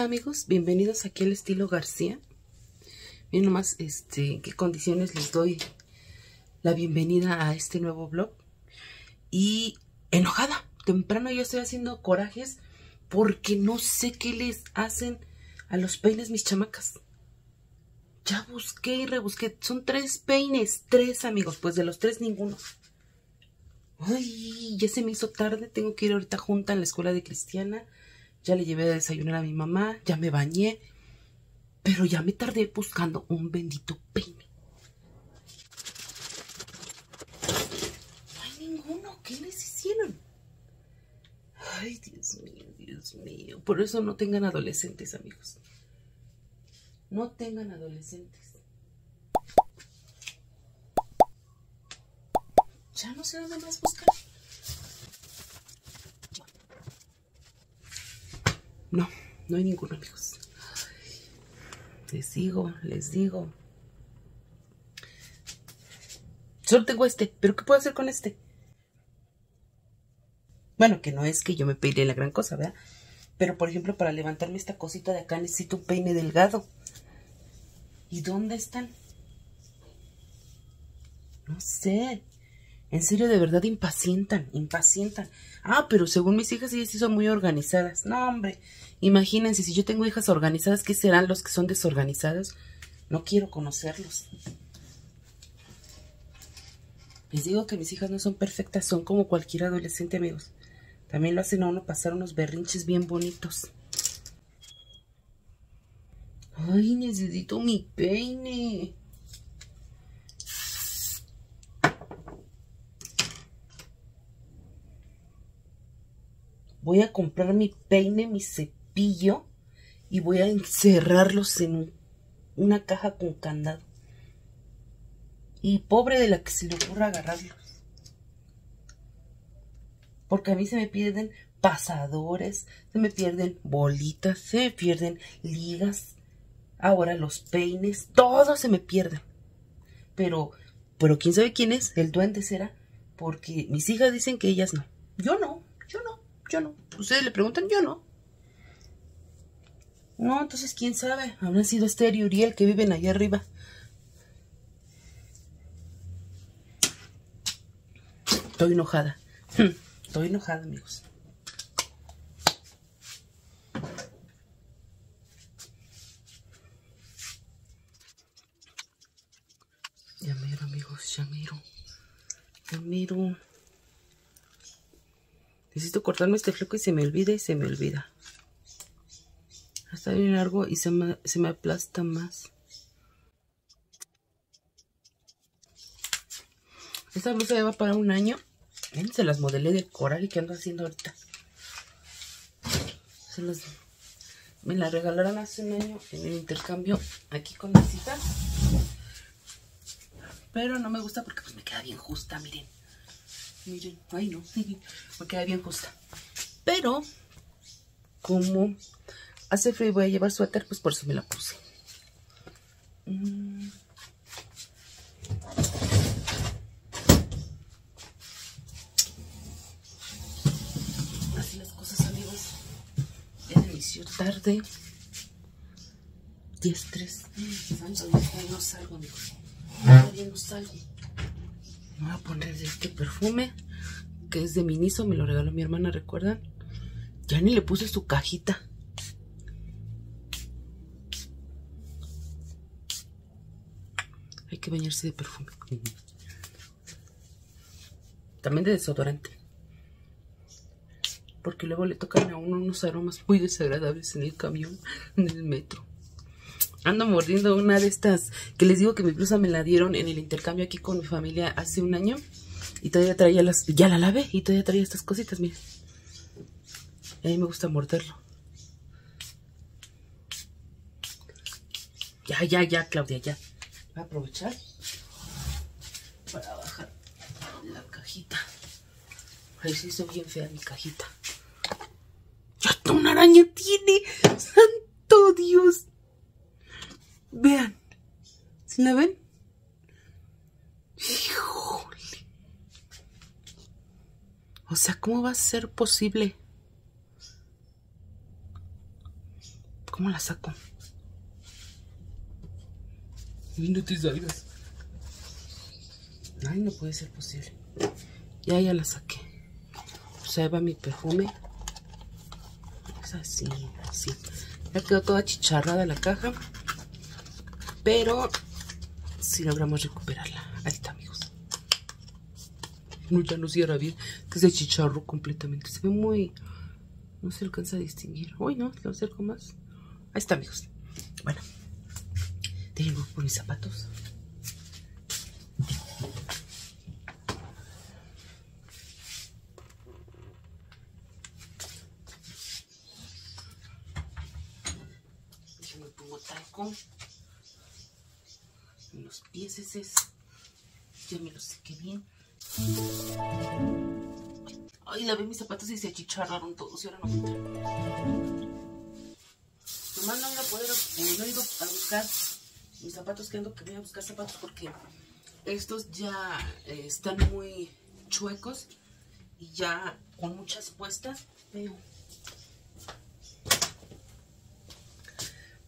Hola amigos, bienvenidos aquí al estilo García. Miren nomás este, qué condiciones les doy la bienvenida a este nuevo vlog. Y enojada, temprano yo estoy haciendo corajes porque no sé qué les hacen a los peines mis chamacas. Ya busqué y rebusqué. Son tres peines, tres amigos, pues de los tres ninguno. Ay, ya se me hizo tarde, tengo que ir ahorita junta a la escuela de Cristiana. Ya le llevé a desayunar a mi mamá, ya me bañé, pero ya me tardé buscando un bendito peine. No hay ninguno, ¿qué les hicieron? Ay, Dios mío, Dios mío. Por eso no tengan adolescentes, amigos. No tengan adolescentes. Ya no sé dónde más buscar. No, no hay ninguno, amigos. Les digo, les digo. Solo tengo este, pero ¿qué puedo hacer con este? Bueno, que no es que yo me peine la gran cosa, ¿verdad? Pero, por ejemplo, para levantarme esta cosita de acá necesito un peine delgado. ¿Y dónde están? No sé. En serio, de verdad impacientan, impacientan. Ah, pero según mis hijas, ellas sí son muy organizadas. No, hombre, imagínense, si yo tengo hijas organizadas, ¿qué serán los que son desorganizados? No quiero conocerlos. Les digo que mis hijas no son perfectas, son como cualquier adolescente, amigos. También lo hacen a uno pasar unos berrinches bien bonitos. Ay, necesito mi peine. Voy a comprar mi peine, mi cepillo y voy a encerrarlos en una caja con candado. Y pobre de la que se le ocurra agarrarlos. Porque a mí se me pierden pasadores, se me pierden bolitas, se me pierden ligas. Ahora los peines, todo se me pierde. Pero, pero quién sabe quién es, el duende será. Porque mis hijas dicen que ellas no. Yo no, yo no. Yo no. Ustedes le preguntan, yo no. No, entonces quién sabe. Habrán sido Esther y Uriel que viven allá arriba. Estoy enojada. Estoy enojada, amigos. Ya miro, amigos, ya miro. Ya miro. Necesito cortarme este fleco y se me olvida y se me olvida. Está bien largo y se me, se me aplasta más. Esta blusa ya va para un año. Se las modelé del coral y que ando haciendo ahorita. Se las, me la regalaron hace un año en el intercambio aquí con la cita. Pero no me gusta porque pues me queda bien justa, miren. Miren, ay no, me queda bien justa. Pero, como hace frío y voy a llevar suéter, pues por eso me la puse. Mm. Así las cosas, amigos. Ya inició tarde. 10, 3. no salgo, amigos. Todavía no salgo. Voy a poner este perfume que es de Miniso, me lo regaló mi hermana, ¿recuerdan? Ya ni le puse su cajita. Hay que bañarse de perfume. También de desodorante. Porque luego le tocan a uno unos aromas muy desagradables en el camión, en el metro. Ando mordiendo una de estas que les digo que mi blusa me la dieron en el intercambio aquí con mi familia hace un año. Y todavía traía las... Ya la lavé y todavía traía estas cositas, miren. a mí me gusta morderlo. Ya, ya, ya, Claudia, ya. Voy a aprovechar para bajar la cajita. Ay, sí, soy bien fea mi cajita. ¡Ya hasta una araña tiene! ¡Santo Dios! Vean. ¿Sí la ven? Híjole. O sea, ¿cómo va a ser posible? ¿Cómo la saco? No te salgas. Ay, no puede ser posible. Ya, ya la saqué. Pues ahí va mi perfume. Es así, así. Ya quedó toda chicharrada la caja. Pero si logramos recuperarla. Ahí está, amigos. No, ya no cierra bien. Que se chicharro completamente. Se ve muy... No se alcanza a distinguir. Uy, no, lo acerco más. Ahí está, amigos. Bueno. Déjenme por mis zapatos. Déjenme pongo talco. En es Ya me los sequé bien. Ay, lavé mis zapatos y se achicharraron todos y ahora no me Nomás no voy a poder, eh, no ido a buscar mis zapatos que ando que voy a buscar zapatos porque estos ya eh, están muy chuecos y ya con muchas puestas veo.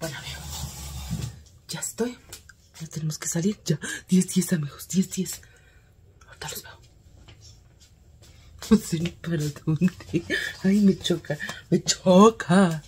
Bueno veo. Ya estoy ya tenemos que salir ya. 10 10 amigos 10 10 ahorita los veo. No sé ni para dónde ay me choca me choca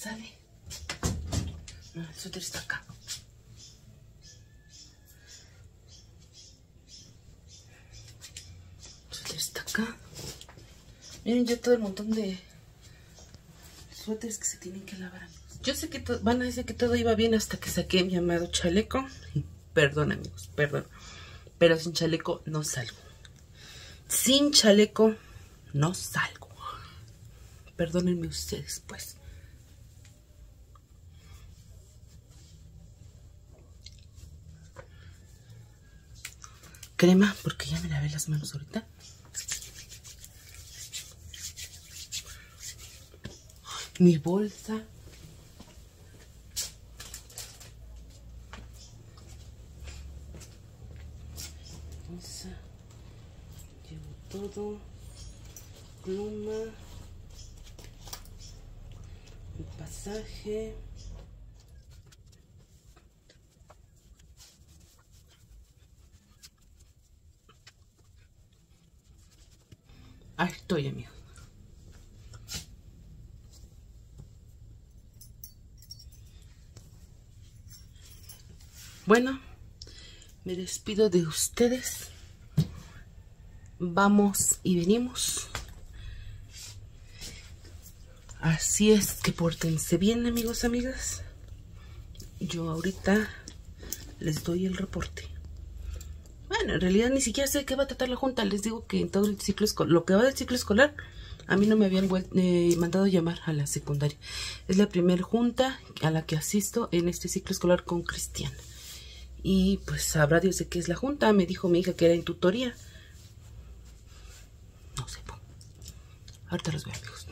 Sale. No, el suéter está acá. El suéter está acá. Miren ya todo el montón de suéteres que se tienen que lavar. Yo sé que van a decir que todo iba bien hasta que saqué mi amado chaleco. Perdón, amigos, perdón. Pero sin chaleco no salgo. Sin chaleco no salgo. Perdónenme ustedes, pues. Crema, porque ya me lavé las manos ahorita. Mi bolsa. Llevo todo. Pluma pasaje. Ahí estoy, amigo. Bueno, me despido de ustedes. Vamos y venimos. Así es que pórtense bien, amigos, amigas. Yo ahorita les doy el reporte. En realidad ni siquiera sé qué va a tratar la junta. Les digo que en todo el ciclo escolar, lo que va del ciclo escolar, a mí no me habían eh, mandado llamar a la secundaria. Es la primera junta a la que asisto en este ciclo escolar con Cristian. Y pues sabrá Dios de qué es la junta. Me dijo mi hija que era en tutoría. No sé. Ahorita los veo, amigos.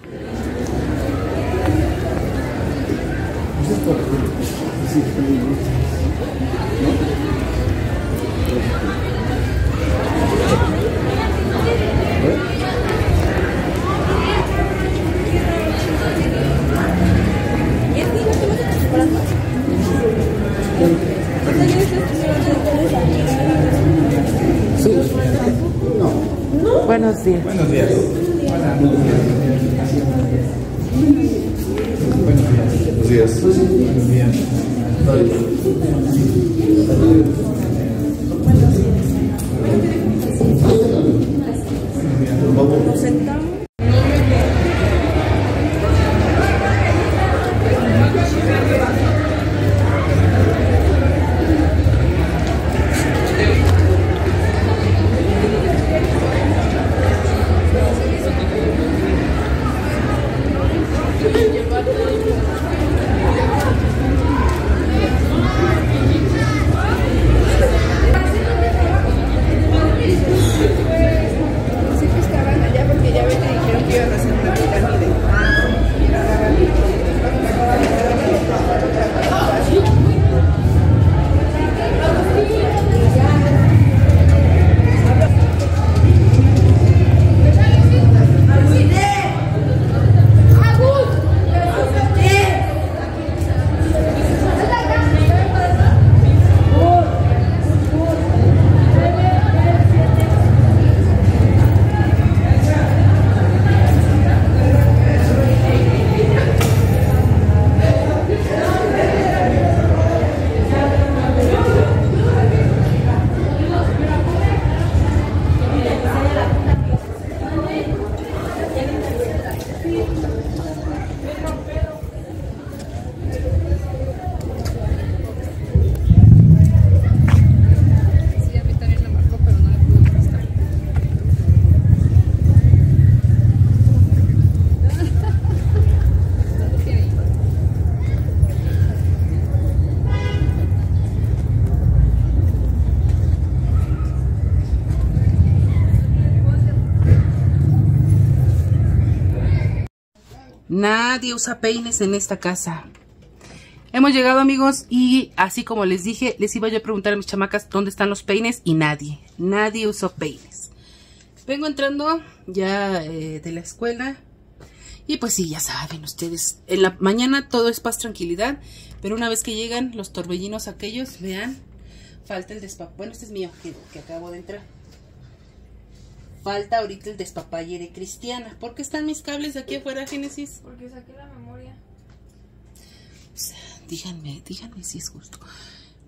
Buenos días. Buenos días. Buenos días. Buenos días. Nos Nadie usa peines en esta casa. Hemos llegado amigos y así como les dije, les iba yo a preguntar a mis chamacas dónde están los peines y nadie, nadie usó peines. Vengo entrando ya eh, de la escuela y pues sí, ya saben ustedes, en la mañana todo es paz, tranquilidad, pero una vez que llegan los torbellinos aquellos, vean, falta el despapalle, bueno este es mío que acabo de entrar. Falta ahorita el despapalle de Cristiana. ¿Por qué están mis cables aquí afuera, Génesis? Porque saqué la memoria. O sea, díganme, díganme si es justo.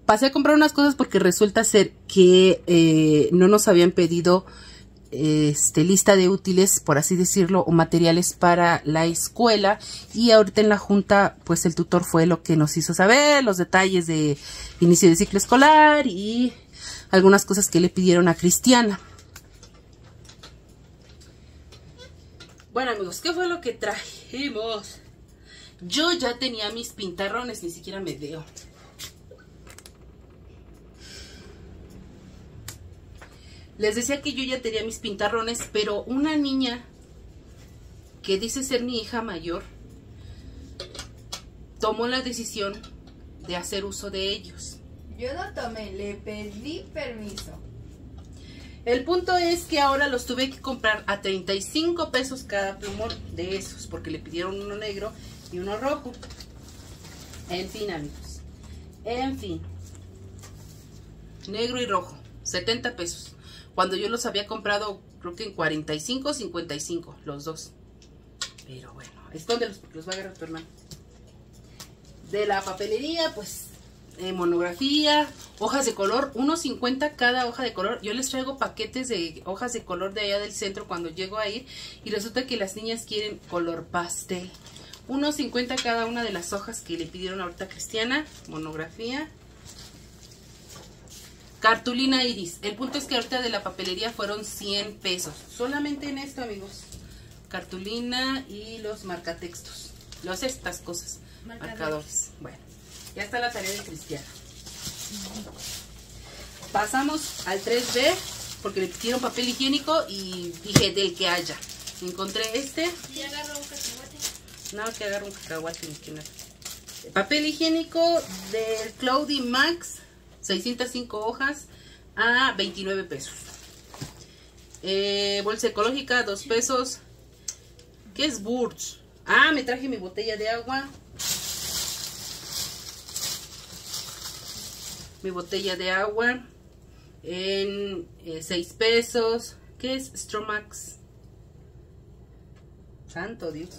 Pasé a comprar unas cosas porque resulta ser que eh, no nos habían pedido este, lista de útiles, por así decirlo, o materiales para la escuela. Y ahorita en la junta, pues el tutor fue lo que nos hizo saber los detalles de inicio de ciclo escolar y algunas cosas que le pidieron a Cristiana. Bueno amigos, ¿qué fue lo que trajimos? Yo ya tenía mis pintarrones, ni siquiera me veo. Les decía que yo ya tenía mis pintarrones, pero una niña que dice ser mi hija mayor tomó la decisión de hacer uso de ellos. Yo no tomé, le pedí permiso. El punto es que ahora los tuve que comprar a 35 pesos cada plumón de esos, porque le pidieron uno negro y uno rojo. En fin, amigos. En fin. Negro y rojo. 70 pesos. Cuando yo los había comprado, creo que en 45 55, los dos. Pero bueno, es donde los, va a agarrar tu. De la papelería, pues, eh, monografía, hojas de color, 1.50 cada hoja de color. Yo les traigo paquetes de hojas de color de allá del centro cuando llego a ir y resulta que las niñas quieren color pastel. 1.50 cada una de las hojas que le pidieron ahorita a Cristiana, monografía. Cartulina iris. El punto es que ahorita de la papelería fueron 100 pesos. Solamente en esto, amigos. Cartulina y los marcatextos. Los estas cosas. Marcadores. Marcadores. Bueno, ya está la tarea de Cristiana. Pasamos al 3B porque le pidieron papel higiénico y dije del que haya. Encontré este. ¿Y agarró un cacahuate? No, que agarre un cacahuate. nada. Papel higiénico del Cloudy Max, 605 hojas a 29 pesos. Eh, bolsa ecológica, 2 pesos. ¿Qué es Burch? Ah, me traje mi botella de agua. Mi botella de agua en 6 pesos. ¿Qué es Stromax? Santo Dios.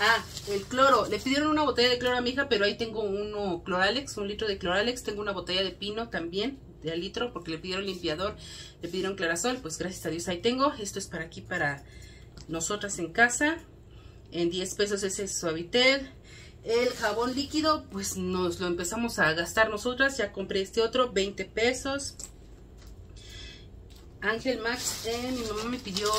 Ah, el cloro. Le pidieron una botella de cloro a mi hija, pero ahí tengo uno Cloralex, un litro de Cloralex. Tengo una botella de pino también, de al litro, porque le pidieron limpiador, le pidieron clarasol. Pues gracias a Dios ahí tengo. Esto es para aquí, para nosotras en casa. En 10 pesos ese es Suavitel. El jabón líquido, pues nos lo empezamos a gastar nosotras. Ya compré este otro, 20 pesos. Ángel Max, eh, mi mamá me pidió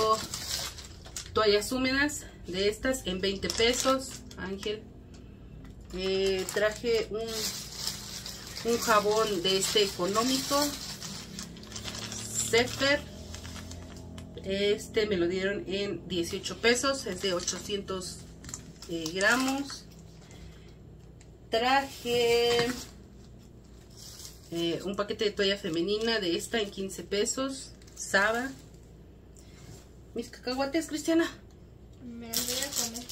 toallas húmedas de estas en 20 pesos Ángel Eh, traje un, un jabón de este económico Zephyr este me lo dieron en 18 pesos es de 800 eh, gramos traje eh, un paquete de toalla femenina de esta en 15 pesos Saba mis cacahuates Cristiana Me voy a comer.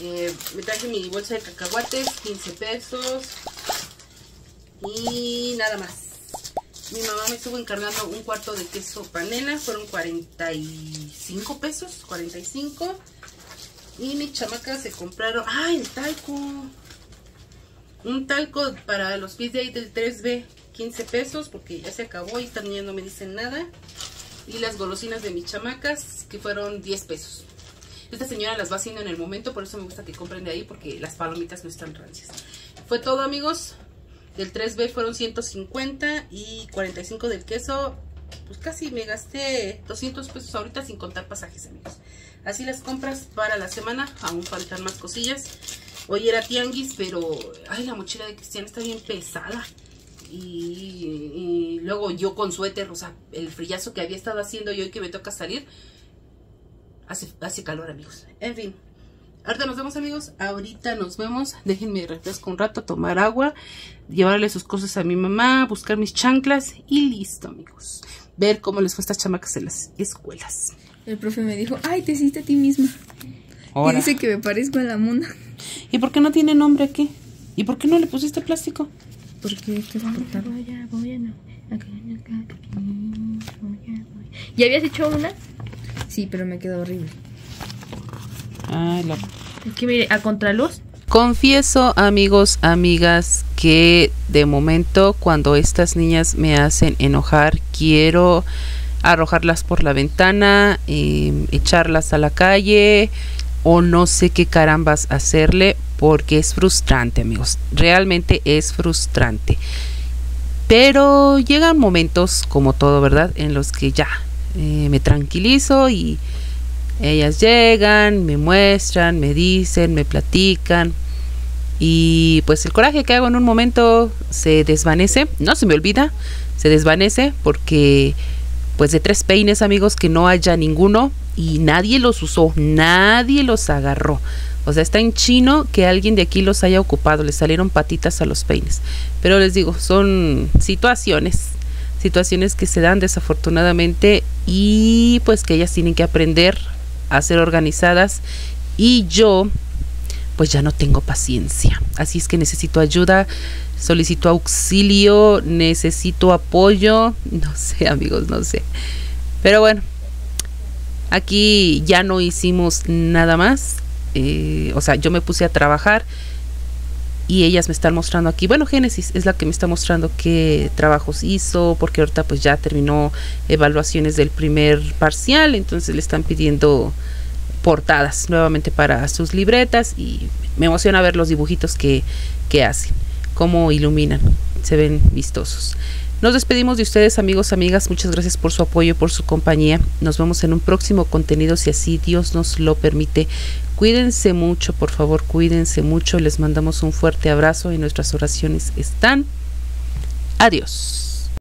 eh, me traje mi bolsa de cacahuates, 15 pesos. Y nada más. Mi mamá me estuvo encargando un cuarto de queso panela, fueron 45 pesos, 45. Y mis chamacas se compraron, ¡ah, el talco! Un talco para los pies de ahí del 3B, 15 pesos, porque ya se acabó y estas niñas no me dicen nada. Y las golosinas de mis chamacas, que fueron 10 pesos. Esta señora las va haciendo en el momento, por eso me gusta que compren de ahí, porque las palomitas no están rancias. Fue todo, amigos. Del 3B fueron 150 y 45 del queso. Pues casi me gasté 200 pesos ahorita sin contar pasajes, amigos. Así las compras para la semana. Aún faltan más cosillas. Hoy era tianguis, pero... Ay, la mochila de Cristian está bien pesada. Y, luego yo con suéter, o sea, el frillazo que había estado haciendo y hoy que me toca salir, Hace, hace calor, amigos. En fin. Ahorita nos vemos, amigos. Ahorita nos vemos. Déjenme refresco un rato, tomar agua, llevarle sus cosas a mi mamá, buscar mis chanclas y listo, amigos. Ver cómo les fue a estas chamacas en las escuelas. El profe me dijo, ay, te hiciste a ti misma. Ahora. Y dice que me parezco a la mona. ¿Y por qué no tiene nombre aquí? ¿Y por qué no le pusiste plástico? Porque esto es portada. ¿Ya habías hecho una? Sí, pero me quedó horrible. Ay, la Es que mire, a contraluz. Confieso, amigos, amigas, que de momento cuando estas niñas me hacen enojar, quiero arrojarlas por la ventana, eh, echarlas a la calle o no sé qué carambas hacerle porque es frustrante, amigos. Realmente es frustrante. Pero llegan momentos, como todo, ¿verdad? En los que ya eh, me tranquilizo y ellas llegan, me muestran, me dicen, me platican. Y pues el coraje que hago en un momento se desvanece, no se me olvida, se desvanece porque pues de tres peines amigos que no haya ninguno y nadie los usó, nadie los agarró. O sea, está en chino que alguien de aquí los haya ocupado, le salieron patitas a los peines. Pero les digo, son situaciones, situaciones que se dan desafortunadamente y pues que ellas tienen que aprender a ser organizadas y yo pues ya no tengo paciencia. Así es que necesito ayuda, solicito auxilio, necesito apoyo, no sé amigos, no sé. Pero bueno, aquí ya no hicimos nada más. Eh, o sea, yo me puse a trabajar y ellas me están mostrando aquí. Bueno, Génesis es la que me está mostrando qué trabajos hizo, porque ahorita pues ya terminó evaluaciones del primer parcial, entonces le están pidiendo portadas nuevamente para sus libretas y me emociona ver los dibujitos que, que hacen, cómo iluminan, se ven vistosos. Nos despedimos de ustedes, amigos, amigas. Muchas gracias por su apoyo, por su compañía. Nos vemos en un próximo contenido, si así Dios nos lo permite. Cuídense mucho, por favor, cuídense mucho. Les mandamos un fuerte abrazo y nuestras oraciones están. Adiós.